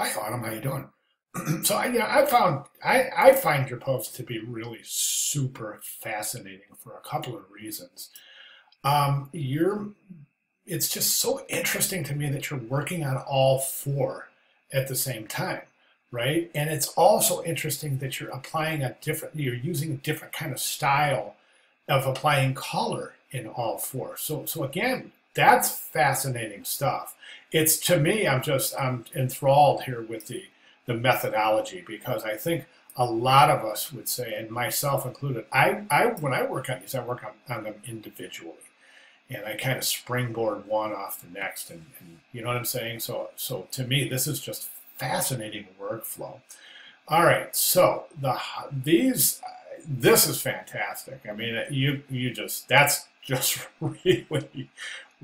Hi, Autumn. How are you doing? so I, yeah, I found I, I find your post to be really super fascinating for a couple of reasons. Um, you're it's just so interesting to me that you're working on all four at the same time, right? And it's also interesting that you're applying a different you're using a different kind of style of applying color in all four. So so again, that's fascinating stuff. It's to me, I'm just I'm enthralled here with the the methodology because I think a lot of us would say, and myself included, I, I when I work on these, I work on, on them individually, and I kind of springboard one off the next, and, and you know what I'm saying. So so to me, this is just fascinating workflow. All right, so the these this is fantastic. I mean, you you just that's just really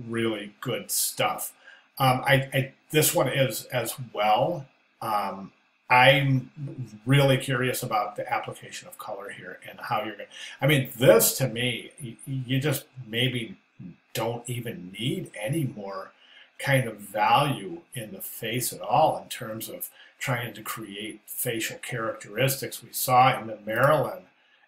really good stuff. Um, I, I, this one is as well. Um, I'm really curious about the application of color here and how you're going. I mean, this to me, you, you just maybe don't even need any more kind of value in the face at all in terms of trying to create facial characteristics. We saw in the Marilyn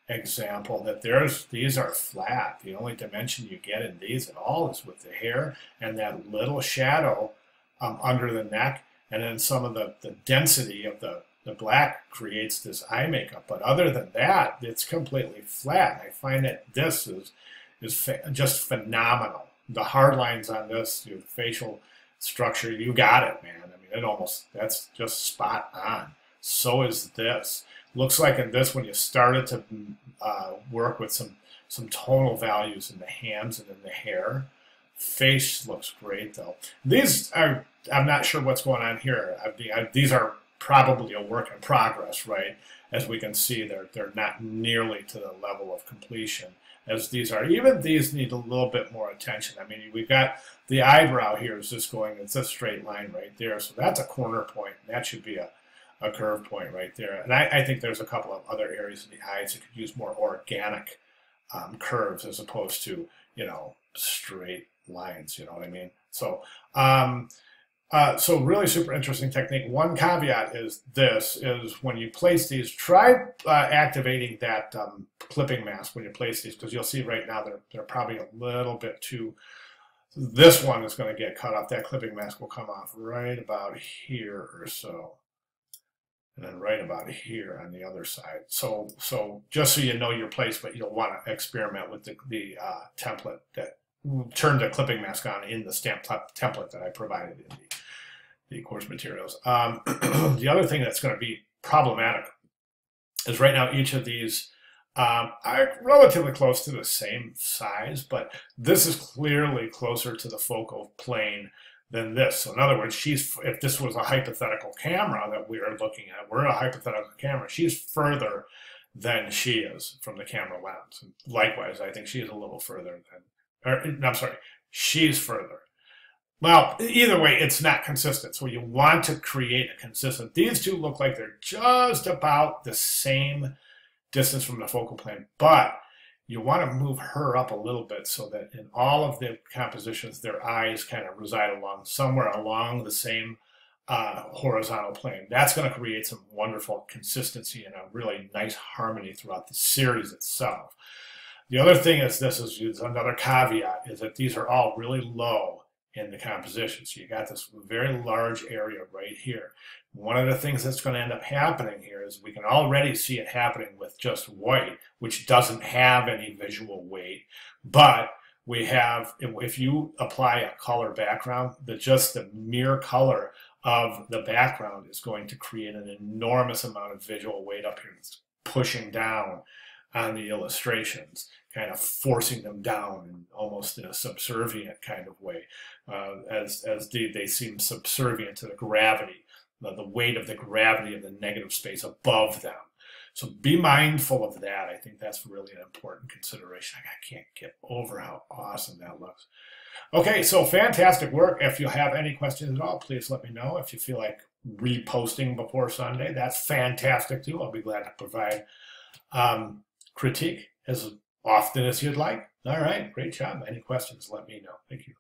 example that there's these are flat. The only dimension you get in these at all is with the hair and that little shadow um, under the neck, and then some of the, the density of the, the black creates this eye makeup. But other than that, it's completely flat. I find that this is is just phenomenal. The hard lines on this, your facial structure, you got it, man. I mean, it almost that's just spot on. So is this. Looks like in this one you started to uh, work with some some tonal values in the hands and in the hair. Face looks great though. These are I'm not sure what's going on here. I, I, these are probably a work in progress, right? As we can see, they're they're not nearly to the level of completion as these are. Even these need a little bit more attention. I mean, we've got the eyebrow here is just going, it's a straight line right there. So that's a corner point. That should be a, a curve point right there. And I, I, think there's a couple of other areas in the eyes that could use more organic um, curves as opposed to, you know, straight lines, you know what I mean? So, um, uh, so really super interesting technique. One caveat is this, is when you place these, try uh, activating that um, clipping mask when you place these, because you'll see right now they're, they're probably a little bit too, this one is going to get cut off. That clipping mask will come off right about here or so and then right about here on the other side. So, so just so you know your placement, you'll want to experiment with the, the uh, template that turn the clipping mask on in the stamp template that I provided in the, the course materials. Um, the other thing that's going to be problematic is right now each of these um, are relatively close to the same size, but this is clearly closer to the focal plane than this. So in other words, she's if this was a hypothetical camera that we are looking at, we're a hypothetical camera. She's further than she is from the camera lens. Likewise, I think she is a little further than, or I'm sorry, she's further. Well, either way, it's not consistent. So you want to create a consistent. These two look like they're just about the same distance from the focal plane, but you want to move her up a little bit so that in all of the compositions, their eyes kind of reside along somewhere along the same uh, horizontal plane. That's going to create some wonderful consistency and a really nice harmony throughout the series itself. The other thing is this is, is another caveat is that these are all really low in the composition. So you got this very large area right here. One of the things that's going to end up happening here is we can already see it happening with just white, which doesn't have any visual weight. But we have, if you apply a color background, that just the mere color of the background is going to create an enormous amount of visual weight up here. It's pushing down on the illustrations, kind of forcing them down almost in a subservient kind of way, uh, as, as they, they seem subservient to the gravity the, the weight of the gravity of the negative space above them. So be mindful of that. I think that's really an important consideration. I can't get over how awesome that looks. Okay, so fantastic work. If you have any questions at all, please let me know. If you feel like reposting before Sunday, that's fantastic too. I'll be glad to provide um, critique as often as you'd like. All right, great job. Any questions, let me know. Thank you.